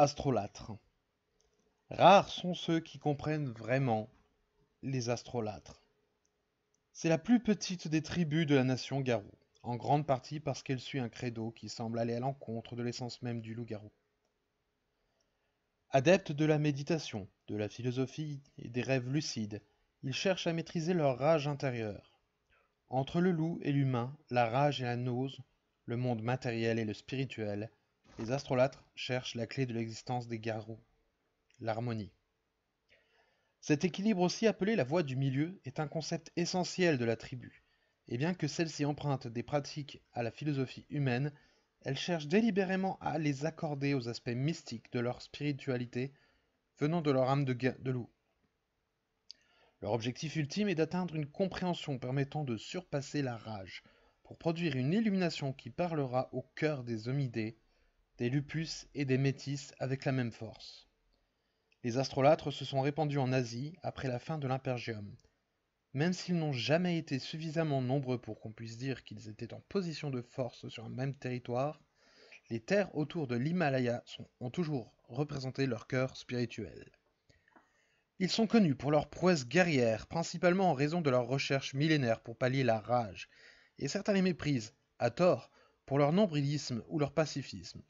Astrolâtres. Rares sont ceux qui comprennent vraiment les astrolâtres. C'est la plus petite des tribus de la nation garou, en grande partie parce qu'elle suit un credo qui semble aller à l'encontre de l'essence même du loup-garou. Adeptes de la méditation, de la philosophie et des rêves lucides, ils cherchent à maîtriser leur rage intérieure. Entre le loup et l'humain, la rage et la nose, le monde matériel et le spirituel, les astrolâtres cherchent la clé de l'existence des garous, l'harmonie. Cet équilibre aussi appelé la voie du milieu est un concept essentiel de la tribu, et bien que celle-ci emprunte des pratiques à la philosophie humaine, elle cherche délibérément à les accorder aux aspects mystiques de leur spiritualité venant de leur âme de, loup. Leur objectif ultime est d'atteindre une compréhension permettant de surpasser la rage, pour produire une illumination qui parlera au cœur des homidés des lupus et des métis avec la même force. Les astrolâtres se sont répandus en Asie après la fin de l'Impergium. Même s'ils n'ont jamais été suffisamment nombreux pour qu'on puisse dire qu'ils étaient en position de force sur un même territoire, les terres autour de l'Himalaya ont toujours représenté leur cœur spirituel. Ils sont connus pour leurs prouesses guerrières, principalement en raison de leurs recherches millénaires pour pallier la rage, et certains les méprisent, à tort, pour leur nombrilisme ou leur pacifisme.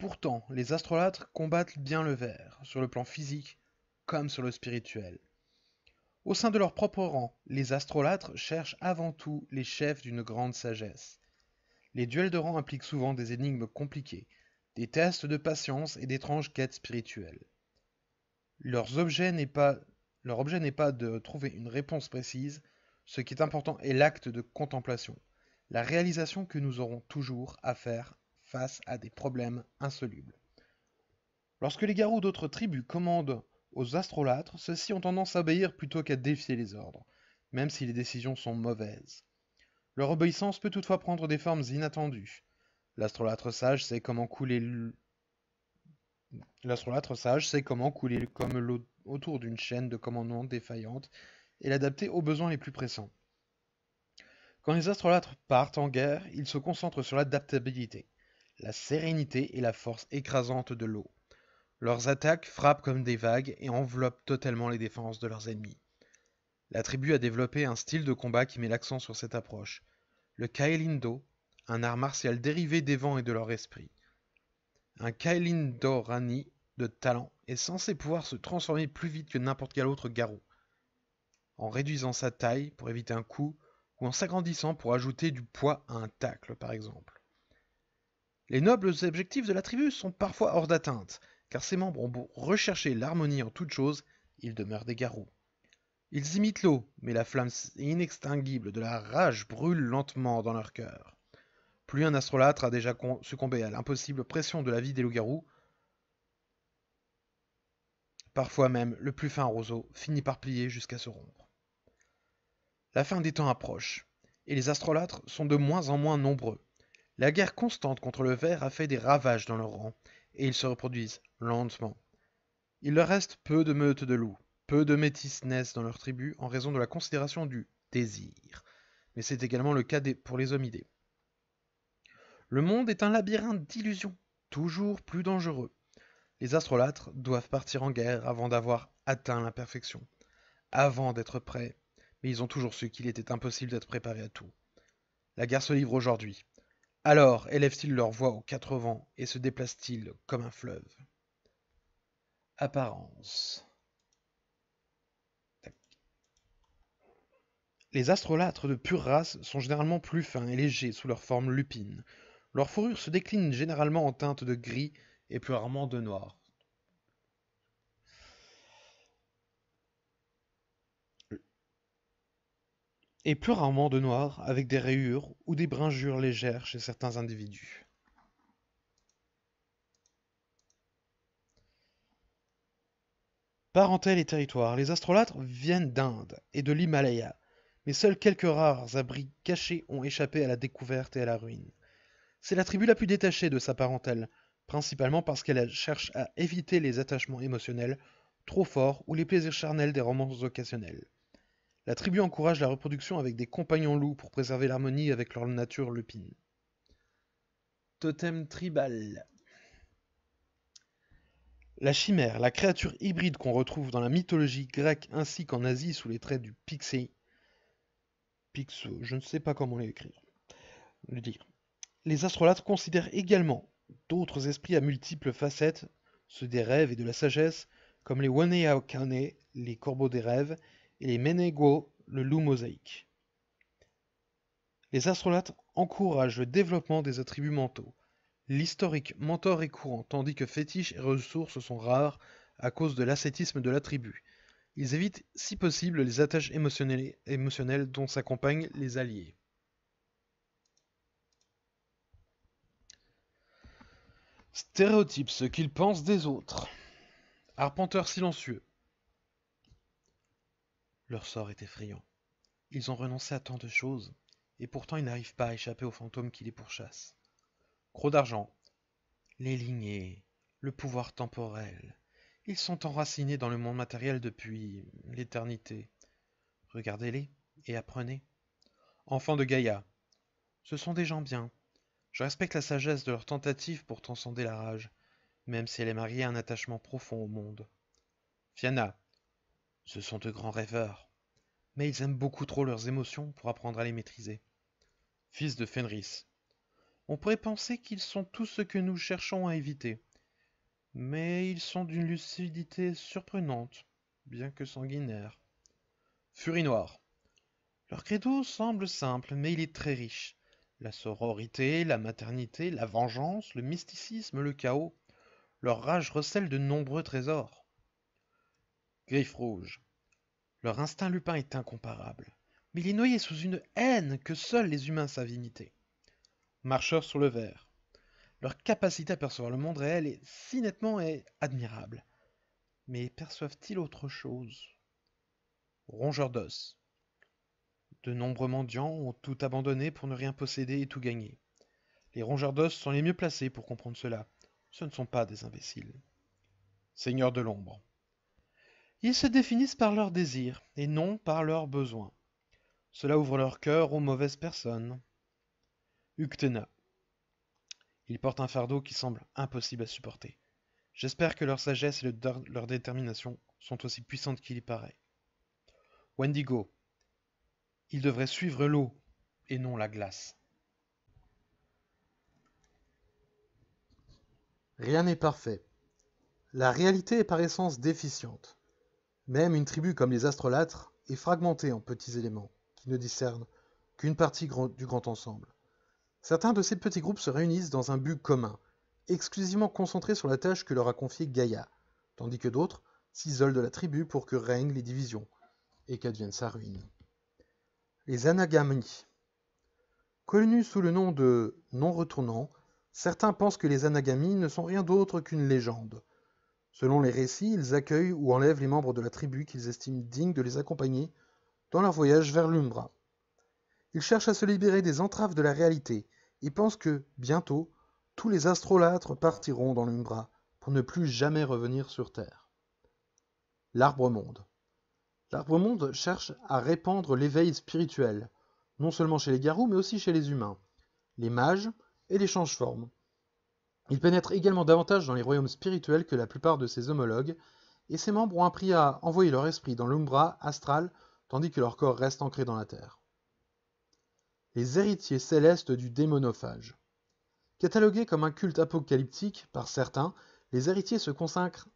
Pourtant, les astrolâtres combattent bien le ver, sur le plan physique comme sur le spirituel. Au sein de leur propre rang, les astrolâtres cherchent avant tout les chefs d'une grande sagesse. Les duels de rang impliquent souvent des énigmes compliquées, des tests de patience et d'étranges quêtes spirituelles. Leur objet n'est pas, leur objet n'est pas de trouver une réponse précise, ce qui est important est l'acte de contemplation, la réalisation que nous aurons toujours à faire face à des problèmes insolubles. Lorsque les garous d'autres tribus commandent aux astrolâtres, ceux-ci ont tendance à obéir plutôt qu'à défier les ordres, même si les décisions sont mauvaises. Leur obéissance peut toutefois prendre des formes inattendues. L'astrolâtre sage sait comment couler comme l'eau autour d'une chaîne de commandement défaillante et l'adapter aux besoins les plus pressants. Quand les astrolâtres partent en guerre, ils se concentrent sur l'adaptabilité la sérénité et la force écrasante de l'eau. Leurs attaques frappent comme des vagues et enveloppent totalement les défenses de leurs ennemis. La tribu a développé un style de combat qui met l'accent sur cette approche. Le Kailindo, un art martial dérivé des vents et de leur esprit. Un Kailindo Rani de talent est censé pouvoir se transformer plus vite que n'importe quel autre garou, en réduisant sa taille pour éviter un coup ou en s'agrandissant pour ajouter du poids à un tacle par exemple. Les nobles objectifs de la tribu sont parfois hors d'atteinte, car ses membres ont beau rechercher l'harmonie en toute chose, ils demeurent des garous. Ils imitent l'eau, mais la flamme inextinguible de la rage brûle lentement dans leur cœur. Plus un astrolâtre a déjà succombé à l'impossible pression de la vie des loups-garous, parfois même le plus fin roseau finit par plier jusqu'à se rompre. La fin des temps approche, et les astrolâtres sont de moins en moins nombreux. La guerre constante contre le ver a fait des ravages dans leur rang, et ils se reproduisent lentement. Il leur reste peu de meutes de loups, peu de métis naissent dans leur tribu en raison de la considération du désir, mais c'est également le cas pour les homidés. Le monde est un labyrinthe d'illusions, toujours plus dangereux. Les astrolâtres doivent partir en guerre avant d'avoir atteint la perfection, avant d'être prêts, mais ils ont toujours su qu'il était impossible d'être préparé à tout. La guerre se livre aujourd'hui, alors élèvent-ils leur voix aux quatre vents et se déplacent-ils comme un fleuve? Apparence Les astrolâtres de pure race sont généralement plus fins et légers sous leur forme lupine. Leur fourrure se décline généralement en teinte de gris et plus rarement de noir. Et plus rarement de noir avec des rayures ou des bringures légères chez certains individus. Parentèle et territoire, les astrolâtres viennent d'Inde et de l'Himalaya, mais seuls quelques rares abris cachés ont échappé à la découverte et à la ruine. C'est la tribu la plus détachée de sa parentèle, principalement parce qu'elle cherche à éviter les attachements émotionnels trop forts ou les plaisirs charnels des romances occasionnels. La tribu encourage la reproduction avec des compagnons loups pour préserver l'harmonie avec leur nature lupine. Totem tribal. La chimère, la créature hybride qu'on retrouve dans la mythologie grecque ainsi qu'en Asie sous les traits du pixé. Pixo, je ne sais pas comment l'écrire. Le dire. Les astrolates considèrent également d'autres esprits à multiples facettes, ceux des rêves et de la sagesse, comme les Waneaokane, les corbeaux des rêves, et les Menego, le loup mosaïque. Les astrolates encouragent le développement des attributs mentaux. L'historique mentor est courant, tandis que fétiches et ressources sont rares à cause de l'ascétisme de l'attribut. Ils évitent si possible les attaches émotionnelles, émotionnelles dont s'accompagnent les alliés. Stéréotype ce qu'ils pensent des autres. Arpenteur silencieux. Leur sort est effrayant. Ils ont renoncé à tant de choses, et pourtant ils n'arrivent pas à échapper aux fantômes qui les pourchassent. Gros d'argent. Les lignées, le pouvoir temporel. Ils sont enracinés dans le monde matériel depuis l'éternité. Regardez-les et apprenez. Enfants de Gaïa. Ce sont des gens bien. Je respecte la sagesse de leur tentative pour transcender la rage, même si elle est mariée à un attachement profond au monde. Fiana. Ce sont de grands rêveurs. Mais ils aiment beaucoup trop leurs émotions pour apprendre à les maîtriser. Fils de Fenris. On pourrait penser qu'ils sont tout ce que nous cherchons à éviter. Mais ils sont d'une lucidité surprenante, bien que sanguinaire. Furie noire. Leur credo semble simple, mais il est très riche. La sororité, la maternité, la vengeance, le mysticisme, le chaos. Leur rage recèle de nombreux trésors. Griffe rouge. Leur instinct lupin est incomparable, mais il est noyé sous une haine que seuls les humains savent imiter marcheurs sur le verre. Leur capacité à percevoir le monde réel est si nettement et admirable. Mais perçoivent-ils autre chose? Rongeurs d'os. De nombreux mendiants ont tout abandonné pour ne rien posséder et tout gagner. Les rongeurs d'os sont les mieux placés pour comprendre cela. Ce ne sont pas des imbéciles. Seigneurs de l'ombre. Ils se définissent par leurs désirs et non par leurs besoins. Cela ouvre leur cœur aux mauvaises personnes, Uktena. Ils portent un fardeau qui semble impossible à supporter. J'espère que leur sagesse et leur détermination sont aussi puissantes qu'il y paraît. Wendigo. Ils devraient suivre l'eau et non la glace. Rien n'est parfait. La réalité est par essence déficiente. Même une tribu comme les astrolâtres est fragmentée en petits éléments qui ne discernent qu'une partie du grand ensemble. Certains de ces petits groupes se réunissent dans un but commun, exclusivement concentré sur la tâche que leur a confiée Gaïa, tandis que d'autres s'isolent de la tribu pour que règnent les divisions, et qu'advienne sa ruine. Les Anagami. Connus sous le nom de non-retournants, certains pensent que les Anagami ne sont rien d'autre qu'une légende. Selon les récits, ils accueillent ou enlèvent les membres de la tribu qu'ils estiment dignes de les accompagner dans leur voyage vers l'Umbra. Ils cherchent à se libérer des entraves de la réalité et pensent que, bientôt, tous les astrolâtres partiront dans l'Umbra pour ne plus jamais revenir sur Terre. L'arbre-monde. L'arbre-monde cherche à répandre l'éveil spirituel, non seulement chez les garous, mais aussi chez les humains, les mages et les change-formes. Il pénètre également davantage dans les royaumes spirituels que la plupart de ses homologues, et ses membres ont appris à envoyer leur esprit dans l'umbra astral, tandis que leur corps reste ancré dans la terre les héritiers célestes du démonophage. Catalogués comme un culte apocalyptique par certains, les héritiers se consacrent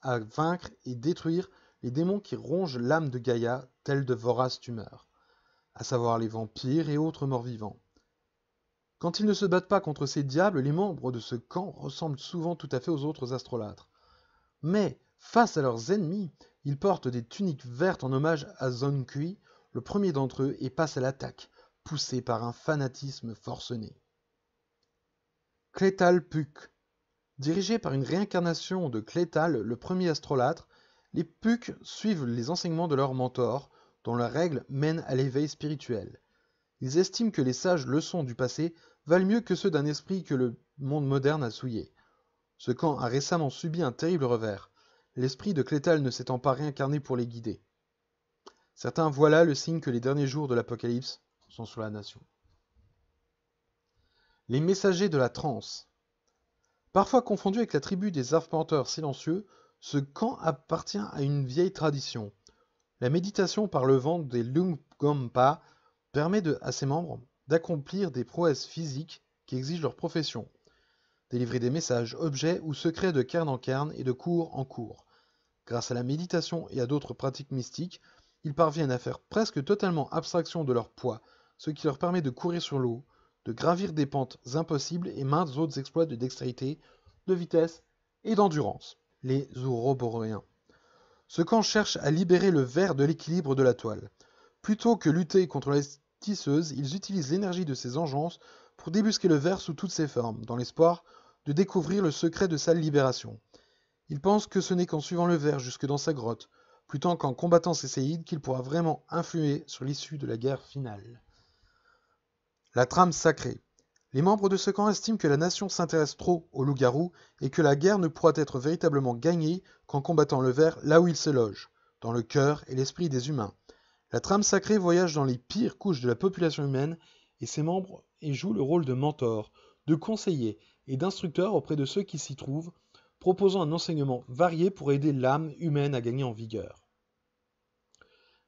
à vaincre et détruire les démons qui rongent l'âme de Gaïa, tels de voraces tumeurs, à savoir les vampires et autres morts-vivants. Quand ils ne se battent pas contre ces diables, les membres de ce camp ressemblent souvent tout à fait aux autres astrolâtres. Mais, face à leurs ennemis, ils portent des tuniques vertes en hommage à Zonkui, le premier d'entre eux, et passent à l'attaque, poussés par un fanatisme forcené. Clétal Puck Dirigé par une réincarnation de Clétal, le premier astrolâtre, les Puck suivent les enseignements de leur mentor, dont la règle mène à l'éveil spirituel. Ils estiment que les sages leçons du passé valent mieux que ceux d'un esprit que le monde moderne a souillé. Ce camp a récemment subi un terrible revers, l'esprit de Clétal ne s'étant pas réincarné pour les guider. Certains voient là le signe que les derniers jours de l'Apocalypse sont la nation. Les messagers de la transe. Parfois confondu avec la tribu des arpenteurs silencieux, ce camp appartient à une vieille tradition. La méditation par le vent des Lungompa permet à ses membres d'accomplir des prouesses physiques qui exigent leur profession. Délivrer des messages, objets ou secrets de cairn en cairn et de cours en cours. Grâce à la méditation et à d'autres pratiques mystiques, ils parviennent à faire presque totalement abstraction de leur poids, ce qui leur permet de courir sur l'eau, de gravir des pentes impossibles et maintes autres exploits de dextérité, de vitesse et d'endurance. Les Ouroboréens. Ce camp cherche à libérer le verre de l'équilibre de la toile. Plutôt que lutter contre la tisseuse, ils utilisent l'énergie de ces engences pour débusquer le verre sous toutes ses formes, dans l'espoir de découvrir le secret de sa libération. Ils pensent que ce n'est qu'en suivant le verre jusque dans sa grotte, plutôt qu'en combattant ses séides, qu'il pourra vraiment influer sur l'issue de la guerre finale. La trame sacrée. Les membres de ce camp estiment que la nation s'intéresse trop aux loups-garous et que la guerre ne pourra être véritablement gagnée qu'en combattant le ver là où il se loge, dans le cœur et l'esprit des humains. La trame sacrée voyage dans les pires couches de la population humaine et ses membres y jouent le rôle de mentor, de conseiller et d'instructeur auprès de ceux qui s'y trouvent, proposant un enseignement varié pour aider l'âme humaine à gagner en vigueur.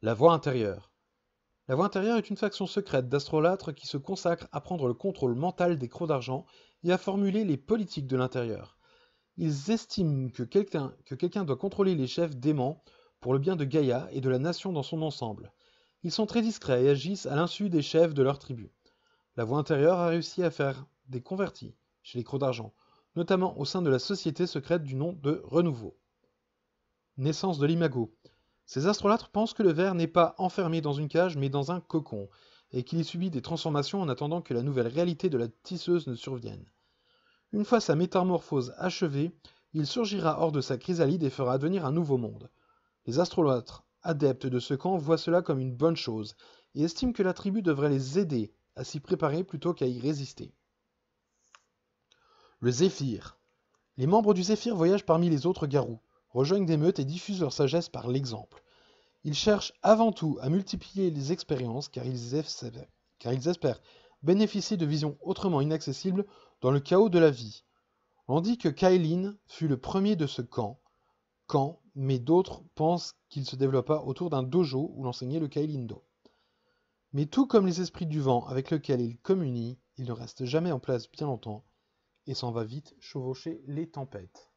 La voie intérieure. La voie intérieure est une faction secrète d'astrolâtres qui se consacre à prendre le contrôle mental des crocs d'argent et à formuler les politiques de l'intérieur. Ils estiment que quelqu'un quelqu doit contrôler les chefs déments pour le bien de Gaïa et de la nation dans son ensemble. Ils sont très discrets et agissent à l'insu des chefs de leur tribu. La voie intérieure a réussi à faire des convertis chez les crocs d'argent, notamment au sein de la société secrète du nom de Renouveau. Naissance de l'imago. Ces astrolâtres pensent que le ver n'est pas enfermé dans une cage mais dans un cocon, et qu'il y subit des transformations en attendant que la nouvelle réalité de la tisseuse ne survienne. Une fois sa métamorphose achevée, il surgira hors de sa chrysalide et fera advenir un nouveau monde. Les astrolâtres adeptes de ce camp voient cela comme une bonne chose et estiment que la tribu devrait les aider à s'y préparer plutôt qu'à y résister. Le Zéphyr. Les membres du Zéphyr voyagent parmi les autres garous, rejoignent des meutes et diffusent leur sagesse par l'exemple. Ils cherchent avant tout à multiplier les expériences car ils, espèrent, car ils espèrent bénéficier de visions autrement inaccessibles dans le chaos de la vie. On dit que Kailin fut le premier de ce camp, mais d'autres pensent qu'il se développa autour d'un dojo où l'enseignait le Kailindo. Mais tout comme les esprits du vent avec lesquels il communie, il ne reste jamais en place bien longtemps et s'en va vite chevaucher les tempêtes.